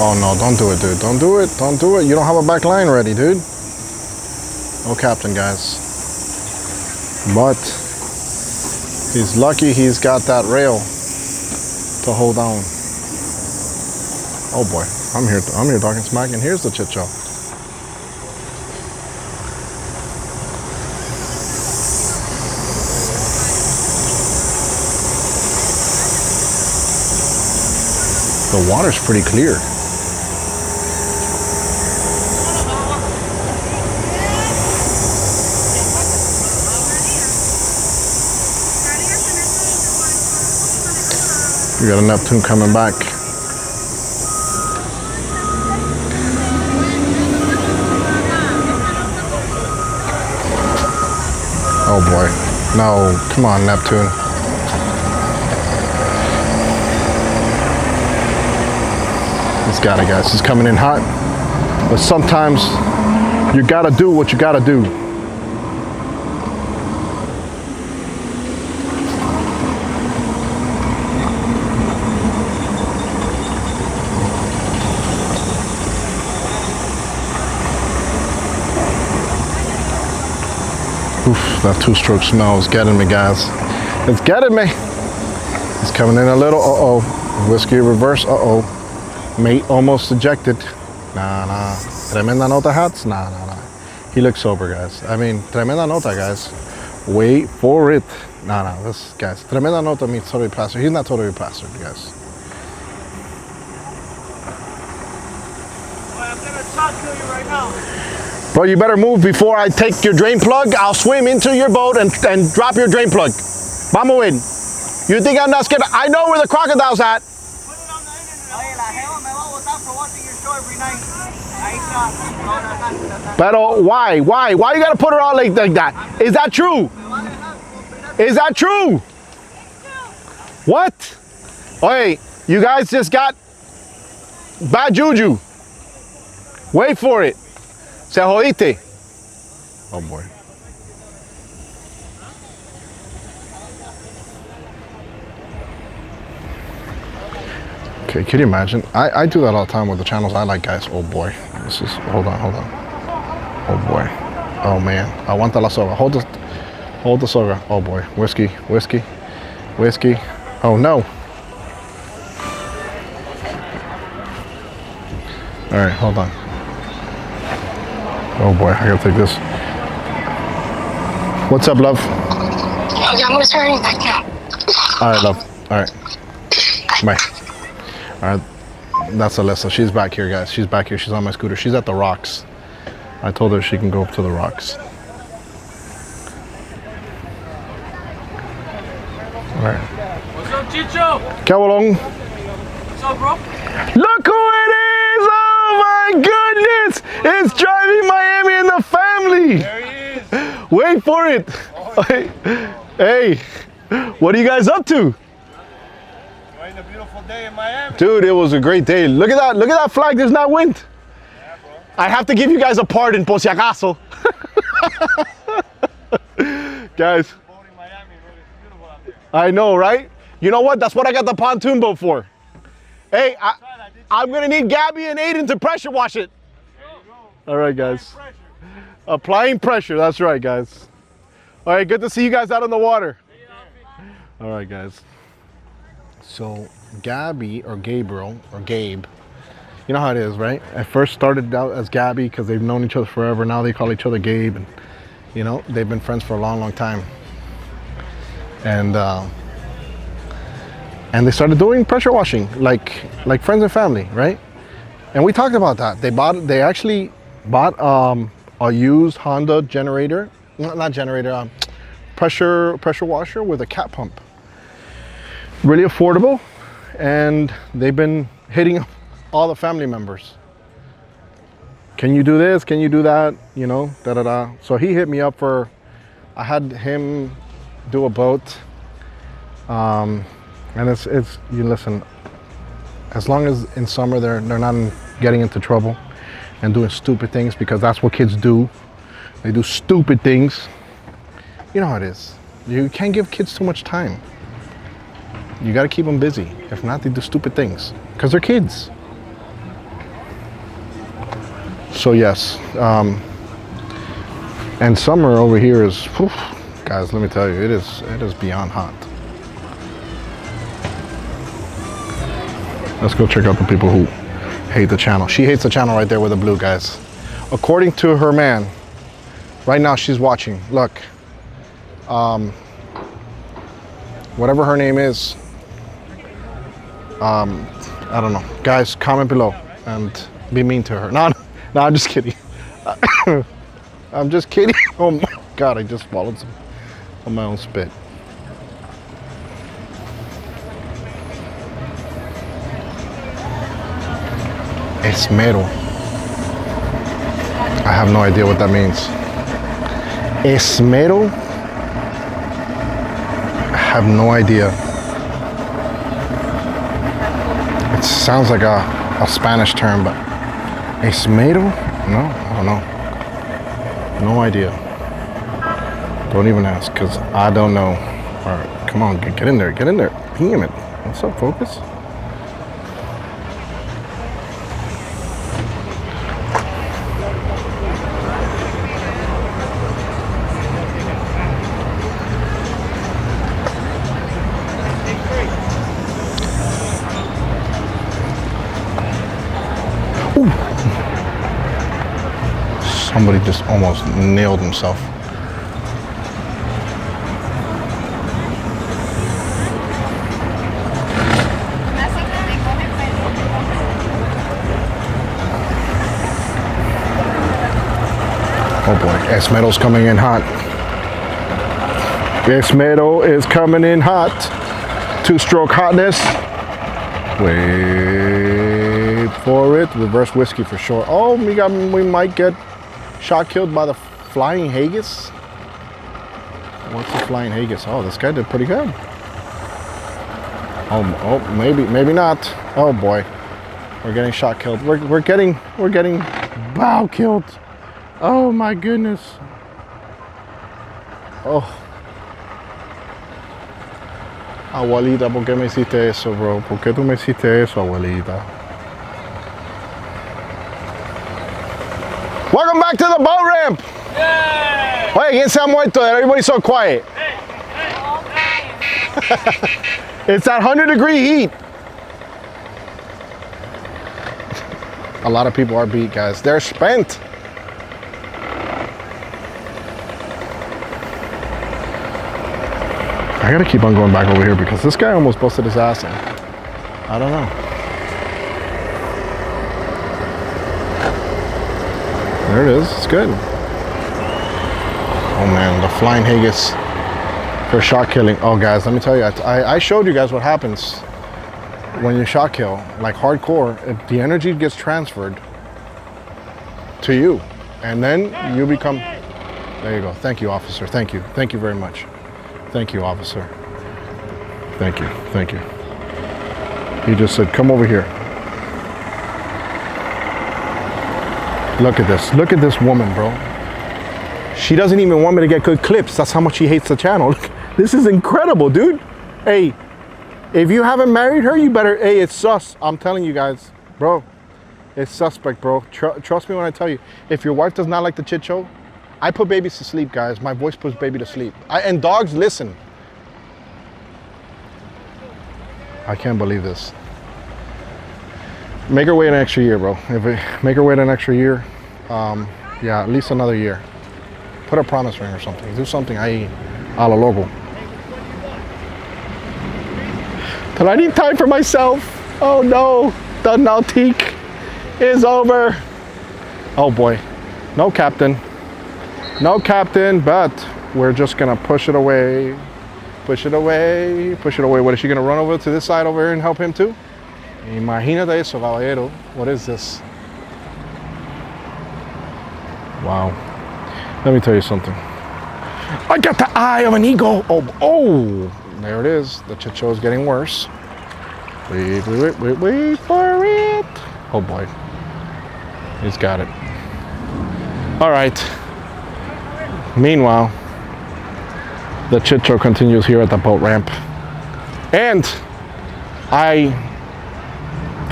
Oh no, don't do it, dude. Don't do it. Don't do it. You don't have a back line ready, dude. No captain, guys. But he's lucky he's got that rail to hold on. Oh boy, I'm here. I'm here talking smack, and here's the chit show. The water's pretty clear. We got a Neptune coming back. Oh boy. No, come on, Neptune. He's got it, guys. He's coming in hot. But sometimes you gotta do what you gotta do. That two-stroke smell is getting me, guys. It's getting me. It's coming in a little. Uh-oh. Whiskey reverse. Uh-oh. Mate almost ejected. Nah, nah. Tremenda nota hats? Nah, nah, nah. He looks sober, guys. I mean, tremenda nota, guys. Wait for it. Nah, nah. This, guys. Tremenda nota means totally plastered. He's not totally plastered, guys. I'm gonna shot kill you right now. Bro, you better move before I take your drain plug. I'll swim into your boat and, and drop your drain plug. Vamos in. You think I'm not scared? I know where the crocodile's at. But why? Why? Why you gotta put her on like, like that? Is that true? Is that true? What? Hey, you guys just got bad juju. Wait for it. Se jodiste. Oh boy. Okay, can you imagine? I, I do that all the time with the channels I like, guys. Oh boy. This is, hold on, hold on. Oh boy. Oh man. Aguanta la soga. Hold the, hold the soga. Oh boy. Whiskey, whiskey, whiskey. Oh no. All right, hold on. Oh boy, I gotta take this. What's up, love? Okay, I'm gonna start running back now. All right, love. All right. Bye. All right. That's Alyssa. She's back here, guys. She's back here. She's on my scooter. She's at the rocks. I told her she can go up to the rocks. All right. What's up, Chicho? Cabalong. What's up, bro? Look who it is! Oh my goodness! It's driving Miami and the family. There he is. Wait for it. Oh, hey, what are you guys up to? Enjoying a beautiful day in Miami. Dude, it was a great day. Look at that. Look at that flag. There's not wind. Yeah, I have to give you guys a pardon, por si acaso. guys, Boating Miami, bro. Beautiful out there. I know, right? You know what? That's what I got the pontoon boat for. Hey, I, I'm gonna need Gabby and Aiden to pressure wash it. All right, guys. Pressure. Applying pressure. That's right, guys. All right, good to see you guys out on the water. All right, guys. So, Gabby or Gabriel or Gabe, you know how it is, right? At first started out as Gabby because they've known each other forever. Now they call each other Gabe, and you know they've been friends for a long, long time. And uh, and they started doing pressure washing like like friends and family, right? And we talked about that. They bought they actually bought um, a used Honda generator, not, not generator, um, pressure pressure washer with a cat pump. Really affordable, and they've been hitting all the family members. Can you do this? Can you do that? You know, da da da. So he hit me up for. I had him do a boat, um, and it's it's you listen. As long as in summer they're they're not getting into trouble and doing stupid things because that's what kids do. They do stupid things. You know how it is. You can't give kids too much time. You got to keep them busy. If not, they do stupid things because they're kids. so yes, um, and summer over here is, whew, guys. Let me tell you, it is it is beyond hot. Let's go check out the people who hate the channel. She hates the channel right there with the blue guys. According to her man, right now she's watching. Look, um, whatever her name is, um, I don't know. Guys, comment below and be mean to her. No, no, I'm just kidding. I'm just kidding. Oh my God, I just swallowed some on my own spit. Esmero. I have no idea what that means. Esmero? I have no idea. It sounds like a, a Spanish term, but Esmero? No, I don't know. No idea. Don't even ask, because I don't know. All right, come on, get, get in there, get in there. Damn it. What's up, focus? Somebody just almost nailed himself. Oh boy, S Metal's coming in hot. Esmero is coming in hot. Two stroke hotness. Wait for it. Reverse whiskey for sure. Oh, we got we might get shot killed by the flying haggis. What's the flying haggis? Oh, this guy did pretty good. Oh, oh, maybe, maybe not. Oh boy, we're getting shot killed. We're, we're getting, we're getting bow killed. Oh my goodness. Oh. Abuelita, ¿por qué me hiciste eso, bro? ¿Por qué tú me hiciste eso, abuelita? Welcome back to the boat ramp. Oye, ¿quién se ha muerto? Everybody's so quiet. it's that 100 degree heat. A lot of people are beat, guys. They're spent. I gotta keep on going back over here because this guy almost busted his ass in. I don't know. There it is. It's good. Oh man, the flying haggis for shot killing. Oh guys, let me tell you, I, I showed you guys what happens when you shot kill, like hardcore. If the energy gets transferred to you, and then you become. There you go. Thank you, officer. Thank you. Thank you very much. Thank you, officer. Thank you. Thank you. He just said, come over here. Look at this. Look at this woman, bro. She doesn't even want me to get good clips. That's how much she hates the channel. this is incredible, dude. Hey, if you haven't married her, you better, hey, it's sus. I'm telling you guys, bro. It's suspect, bro. Tr- trust me when I tell you. If your wife does not like the chit show, I put babies to sleep, guys. My voice puts baby to sleep. I, and dogs listen. I can't believe this. Make her wait an extra year, bro. If it, make her wait an extra year, um, yeah, at least another year. Put a promise ring or something. Do something ahí a lo loco. But I need time for myself. Oh no, the nautique is over. Oh boy, no captain. No captain, but we're just gonna push it away. Push it away, push it away. What is she gonna run over to this side over here and help him too? Imagínate eso, caballero. What is this? Wow. Let me tell you something. I got the eye of an eagle. Oh, oh, there it is. The chicho is getting worse. Wait, wait, wait, wait, wait for it. Oh boy. He's got it. All right. Meanwhile, the chicho continues here at the boat ramp. And I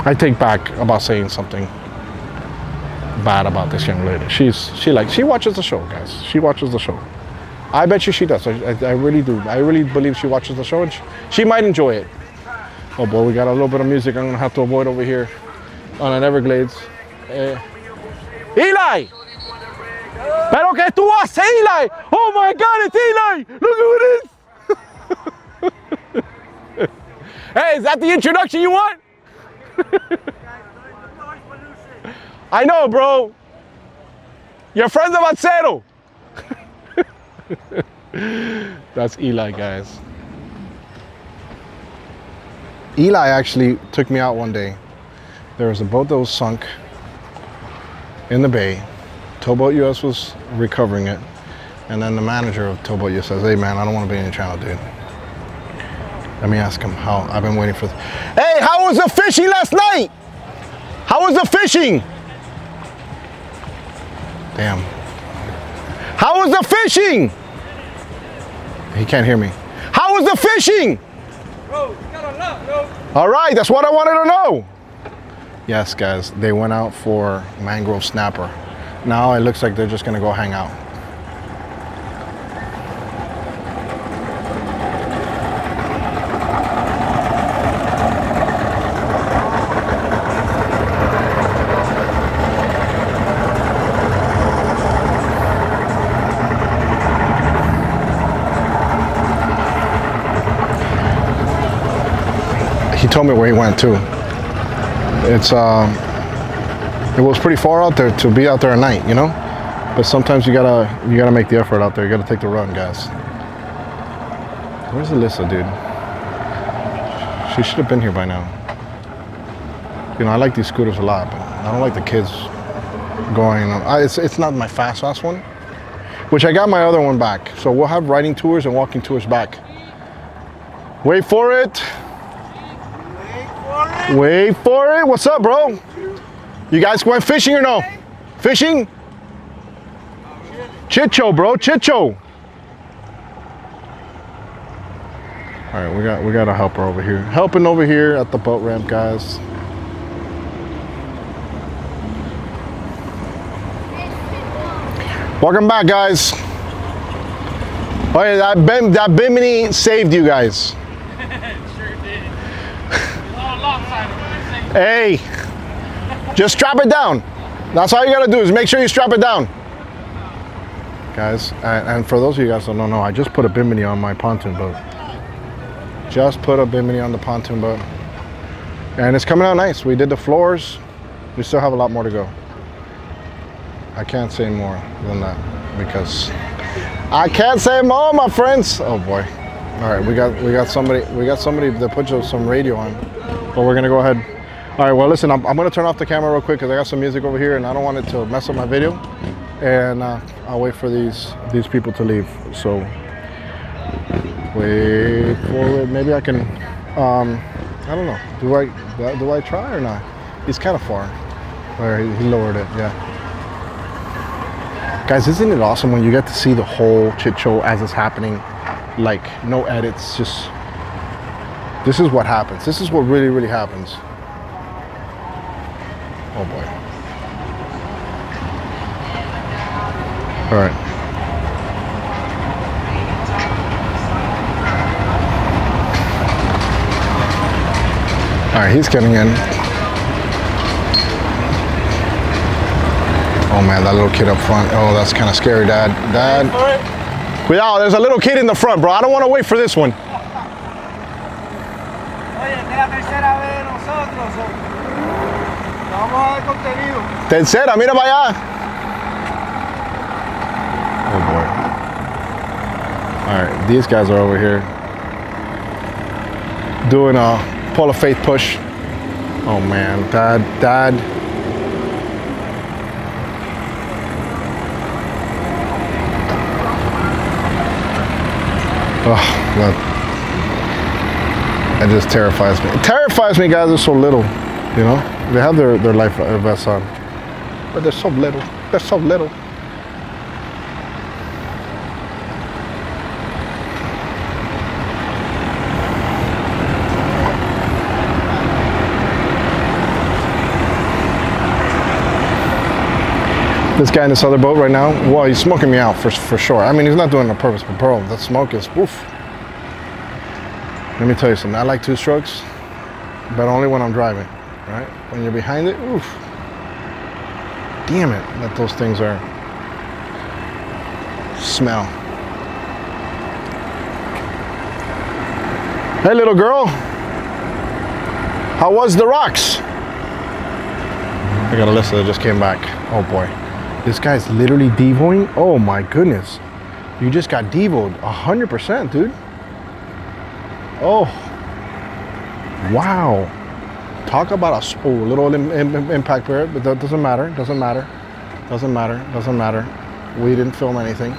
I take back about saying something. bad about this young lady. She's she like she watches the show, guys. She watches the show. I bet you she does. I, I, I really do. I really believe she watches the show, and she, she might enjoy it. Oh boy, we got a little bit of music. I'm gonna have to avoid over here on an Everglades. Eh. Eli. Pero que tú haces, Eli? Oh my God, it's Eli! Look who it is! hey, is that the introduction you want? I know, bro. Your friends of Acero. That's Eli, guys. Eli actually took me out one day. There was a boat that was sunk in the bay. Towboat US was recovering it. And then the manager of Towboat US says, hey man, I don't want to be in your channel, dude. Let me ask him how, I've been waiting for, hey, how was the fishing last night? How was the fishing? Damn. How was the fishing? He can't hear me. How was the fishing? Bro, lot. All right, that's what I wanted to know. Yes, guys, they went out for mangrove snapper. Now it looks like they're just gonna go hang out. He told me where he went too. It's um, it was pretty far out there to be out there at night, you know. But sometimes you gotta you gotta make the effort out there. You gotta take the run, guys. Where's Alyssa, dude? She should have been here by now. You know, I like these scooters a lot, but I don't like the kids going. I, it's it's not my fast fast one, which I got my other one back. So we'll have riding tours and walking tours back. Wait for it. Wait for it. What's up, bro? You guys went fishing or no? Fishing? Chicho, bro. Chicho. All right, we got we got a helper over here. Helping over here at the boat ramp, guys. Welcome back, guys. Oh yeah, that Bim, that Bimini saved you guys. Sure did. It's all lopsided when I say Hey, just strap it down. That's all you gotta do is make sure you strap it down. Guys, and, for those of you guys that don't know, I just put a bimini on my pontoon boat. Just put a bimini on the pontoon boat. And it's coming out nice. We did the floors. We still have a lot more to go. I can't say more than that because I can't say more, my friends. Oh boy. All right, we got we got somebody we got somebody that put some radio on, but we're gonna go ahead. All right, well listen, I'm, I'm gonna turn off the camera real quick because I got some music over here and I don't want it to mess up my video. And uh, I'll wait for these these people to leave. So wait for it. Maybe I can. Um, I don't know. Do I do I try or not? He's kind of far. Or he he lowered it. Yeah. Guys, isn't it awesome when you get to see the whole chit show as it's happening? Like, no edits, just. This is what happens. This is what really, really happens. Oh boy. All right. All right, he's getting in. Oh man, that little kid up front. Oh, that's kind of scary, Dad. Dad. Cuidado, there's a little kid in the front, bro. I don't want to wait for this one. Oye, esta es la tercera vez de nosotros. so- Vamos a dar contenido. Tercera, mira para allá. Oh boy. All right, these guys are over here doing a pull of faith push. Oh man, dad, dad. Oh, that, just terrifies me. It terrifies me, guys. They're so little, you know. They have their their life vests on, but they're so little. They're so little. This guy in this other boat right now, well, he's smoking me out for, for sure. I mean, he's not doing it on purpose, but bro, the smoke is, woof. Let me tell you something. I like two strokes, but only when I'm driving, right? When you're behind it, oof. Damn it, that those things are smell. Hey, little girl. How was the rocks? I got Alyssa that just came back. Oh boy. This guy's literally devoing. Oh my goodness. You just got devoed 100%, dude. Oh. Wow. Talk about a oh, little im- im- impact there, but that doesn't matter. Doesn't matter. Doesn't matter. Doesn't matter. We didn't film anything.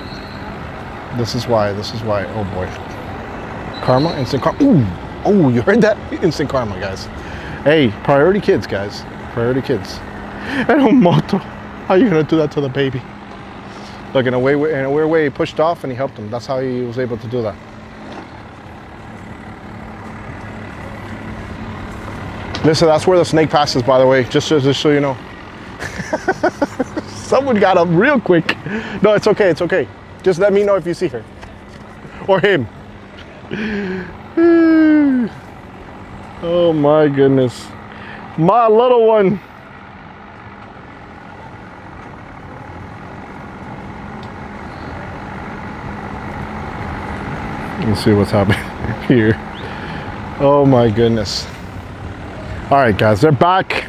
This is why. This is why. Oh boy. Karma, instant karma. Ooh. Oh, you heard that? Instant karma, guys. Hey, priority kids, guys. Priority kids. And a moto. How are you gonna do that to the baby? Look, in a way, in a weird way, he pushed off and he helped him. That's how he was able to do that. Listen, that's where the snake passes, by the way, just, so- just so you know. Someone got up real quick. No, it's okay, it's okay. Just let me know if you see her. Or him. oh my goodness. My little one. See what's happening here. Oh my goodness. All right, guys, they're back.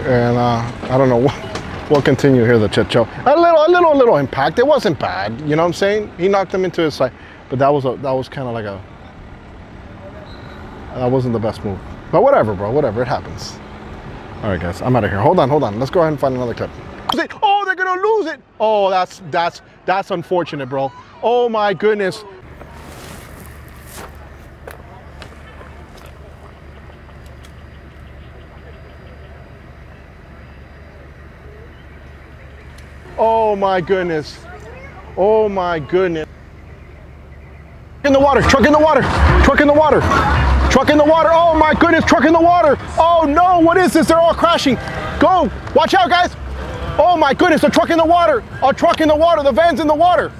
And uh, I don't know what, we'll continue here, the chit show. A little, a little, a little impact. It wasn't bad. You know what I'm saying? He knocked him into his side. But that was a, that was kind of like a, that wasn't the best move. But whatever, bro, whatever, it happens. All right, guys, I'm out of here. Hold on, hold on. Let's go ahead and find another clip. Oh, they're gonna lose it. Oh, that's that's that's unfortunate, bro. Oh my goodness. Oh my goodness. Oh my goodness. In the water, truck in the water, truck in the water, truck in the water. Oh my goodness, truck in the water. Oh no, what is this? They're all crashing. Go, watch out, guys. Oh my goodness, a truck in the water, a truck in the water, the van's in the water.